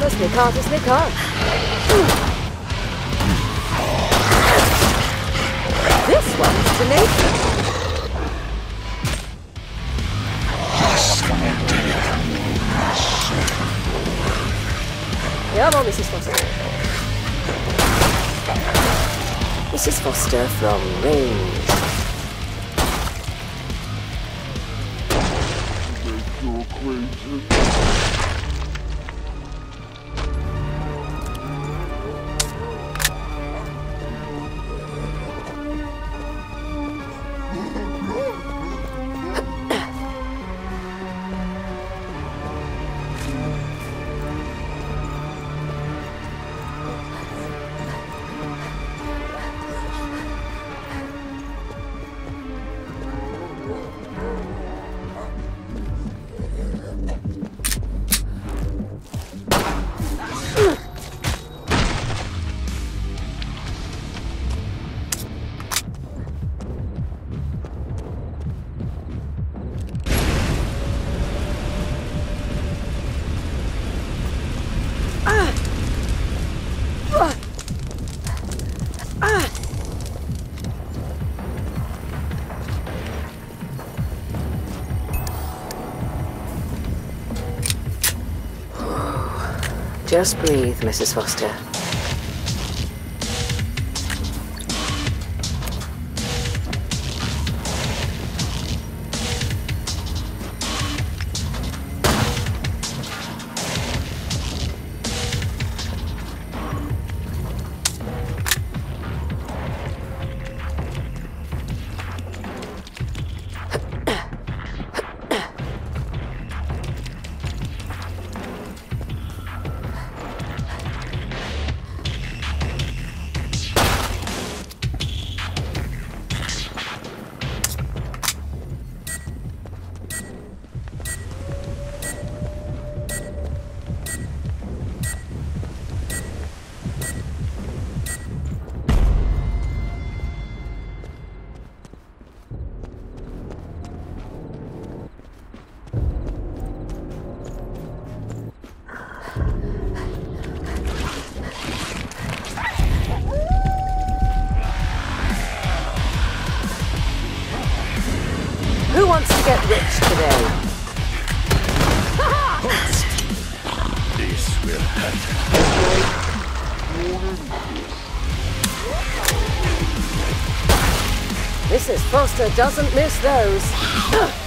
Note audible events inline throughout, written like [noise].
Nicanus, Nicatus, Nikat. This one's tenacious. Come on, Mrs. Foster. Mrs. Foster from range. Just breathe, Mrs. Foster. Today? [laughs] This will. Foster doesn't miss those. [laughs]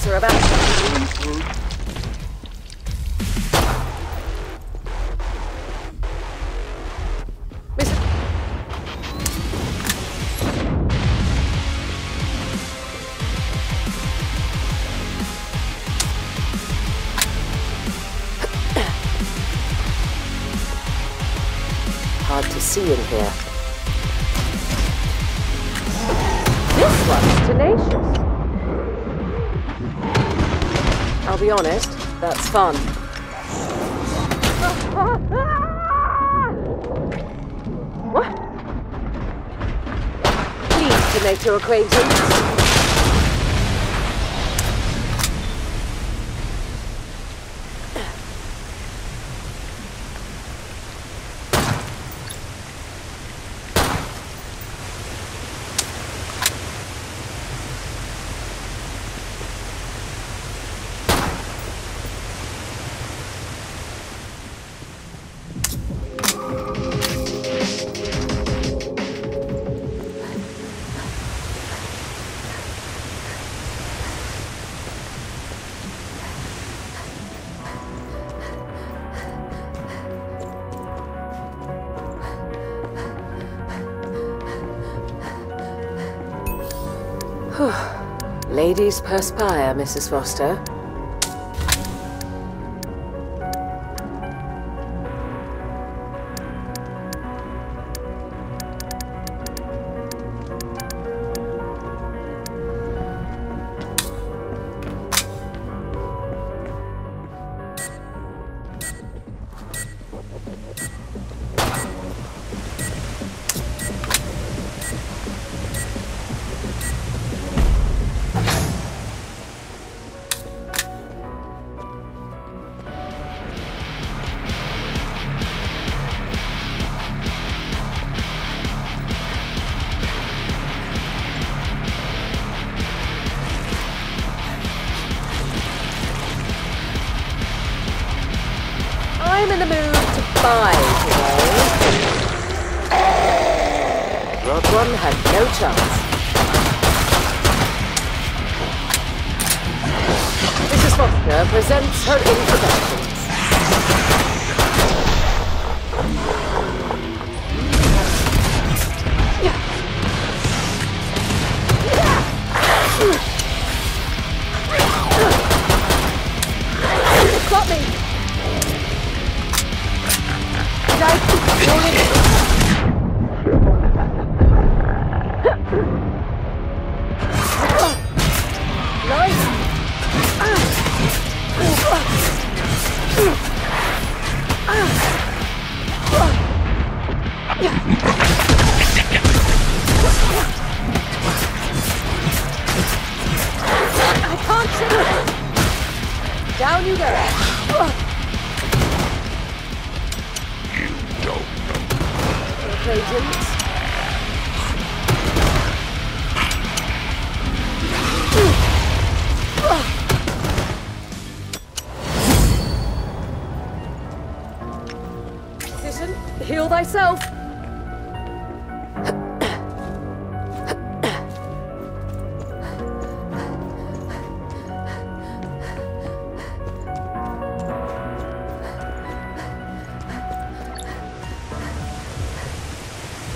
markets are about Miss- Hard to see in here. Honest, that's fun. What? Please to make your acquaintance. Ladies perspire, Mrs. Foster. To buy today. Rodwan had no chance. Mrs. Foster presents her introductions.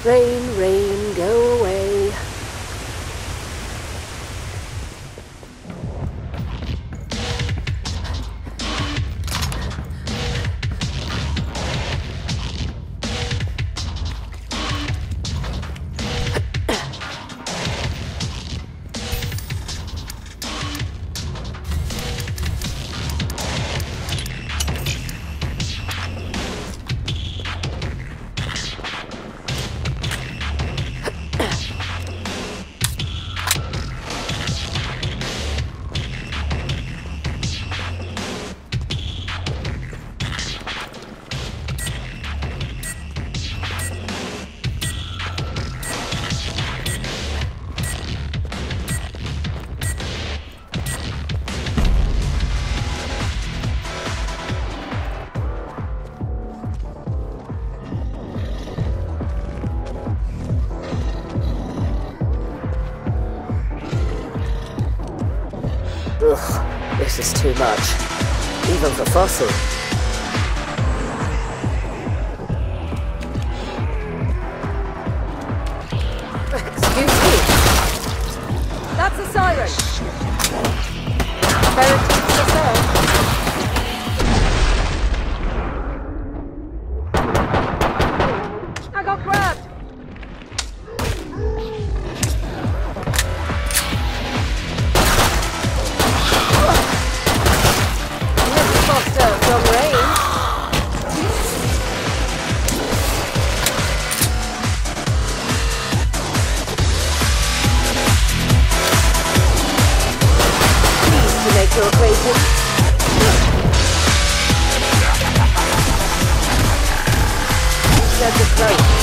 Rain, rain, go away. Is too much. Even for Fossil. The close.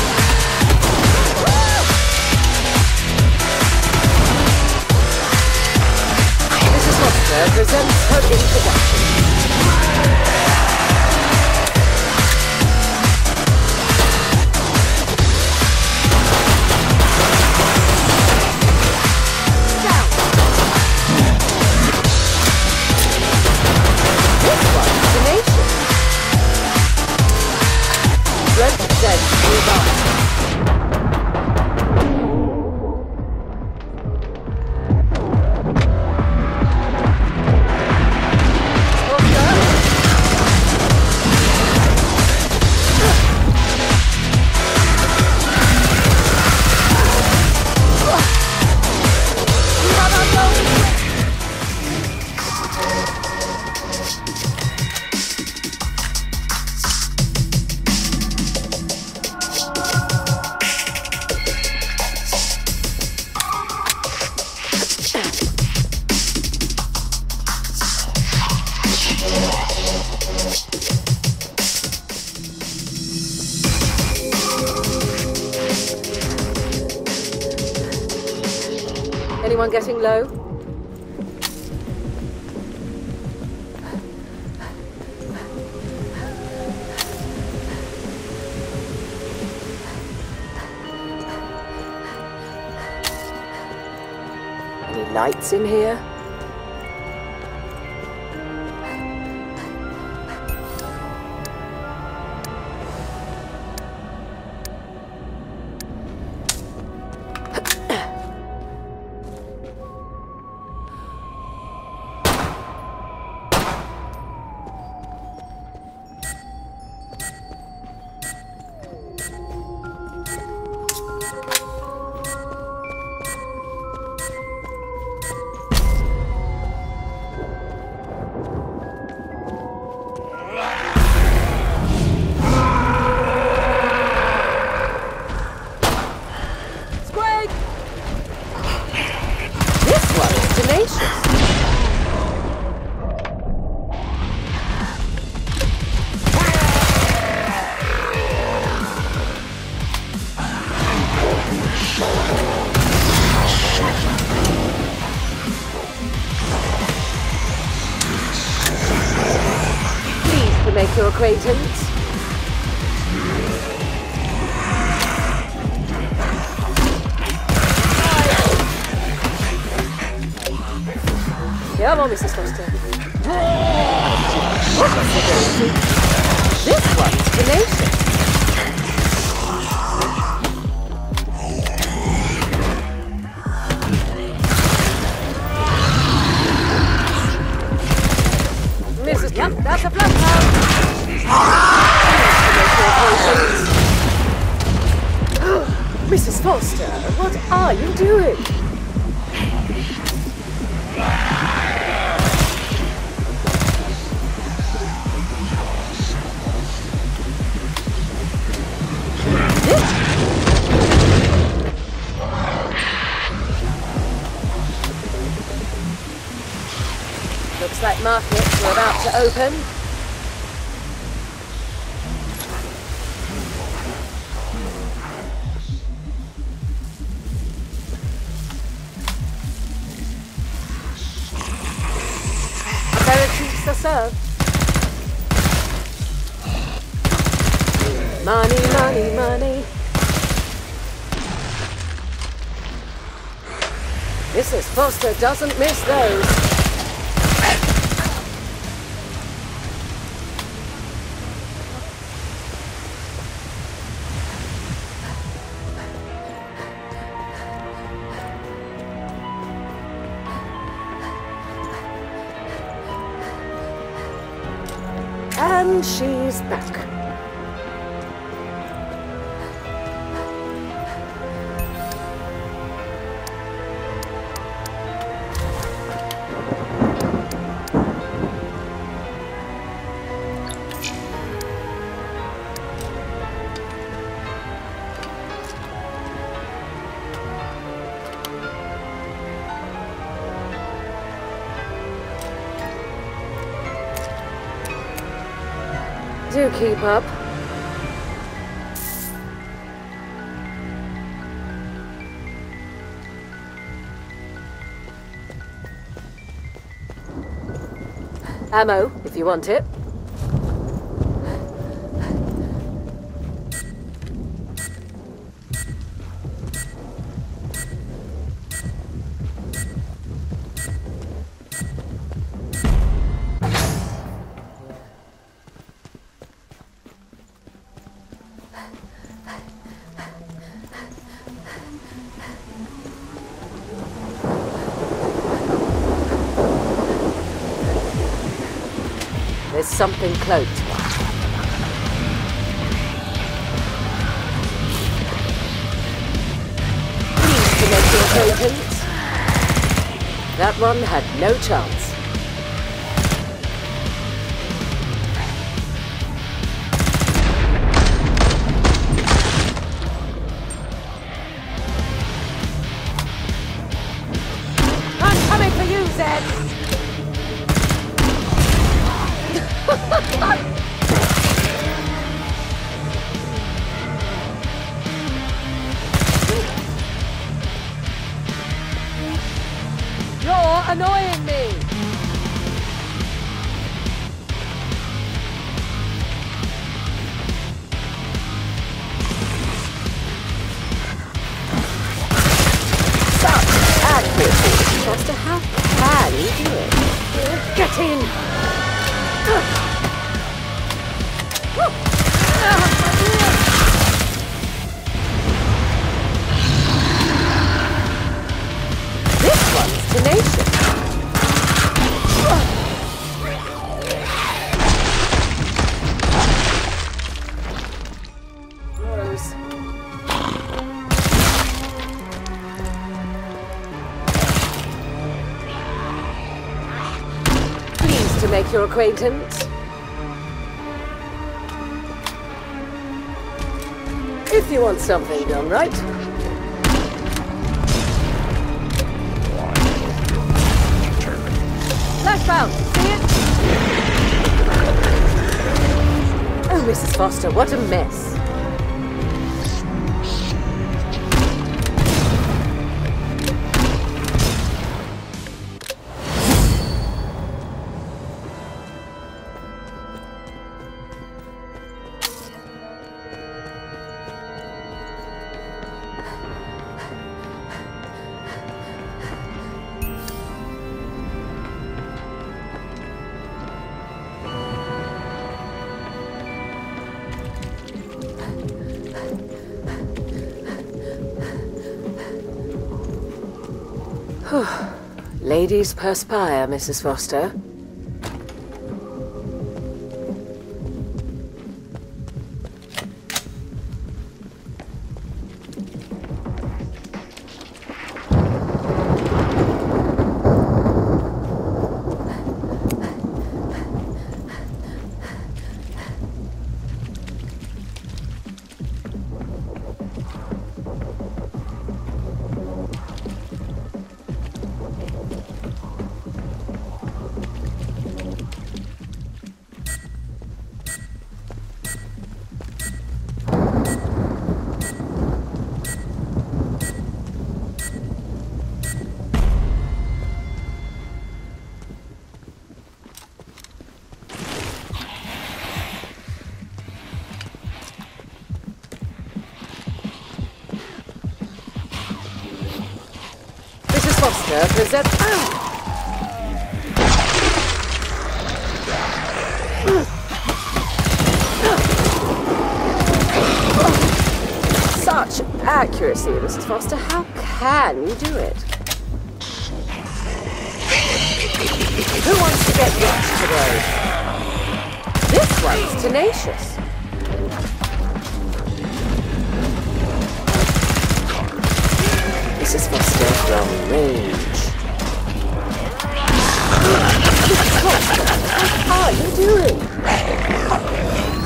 Mrs. Foster presents her introduction. Make your acquaintance. On, Mrs. Foster. What possibility? This one's tenacious. Mrs. Yep, that's a flat Foster, what are you doing? Looks like markets are about to open. Are. Money, money, money. Mrs. Foster doesn't miss those. Keep up. Ammo, if you want it. There's something cloaked. To make your. That one had no chance. Acquaintance. If you want something done right. Flashbound, see it? Oh, Mrs. Foster, what a mess. Ladies perspire, Mrs. Foster. Such accuracy, Mrs. Foster. How can you do it? Who wants to get rich today? This one's tenacious. Mrs. Foster from range. What are you doing?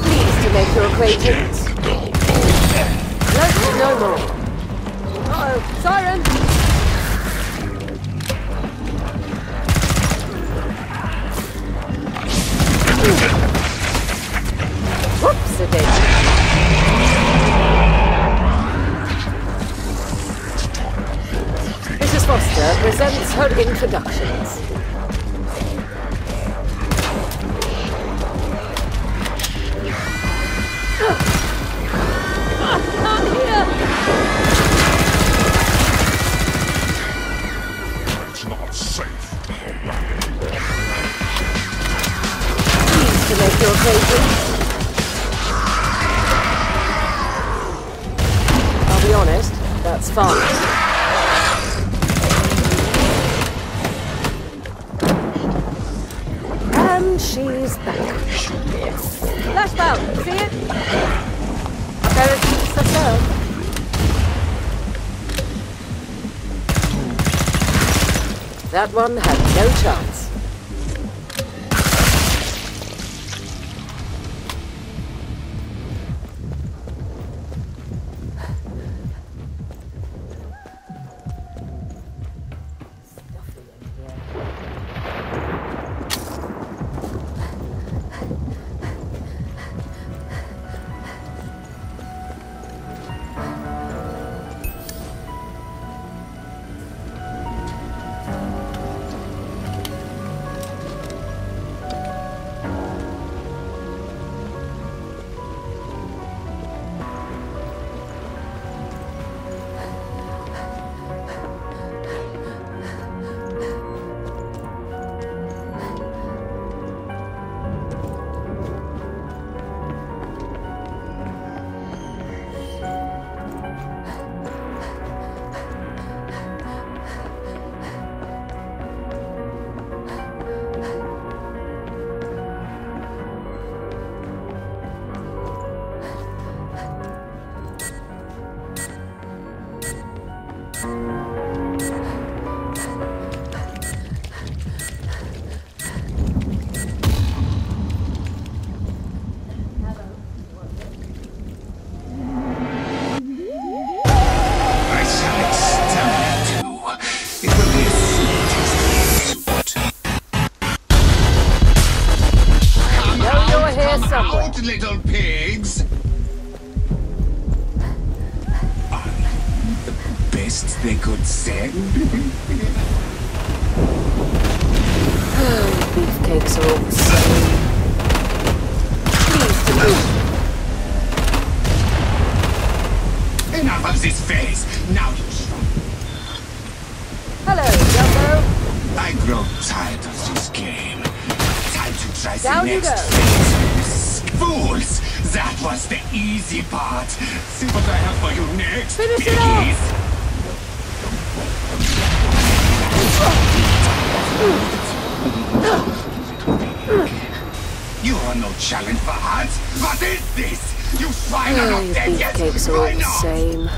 Pleased to make your acquaintance. Let's no more. Uh oh siren! Whoops, a bit. Mrs. Foster presents her introductions. God! See what I have for you next, Finish! It off. You are no challenge for Hans! What is this? You swine are not dead yet! Cakes are same.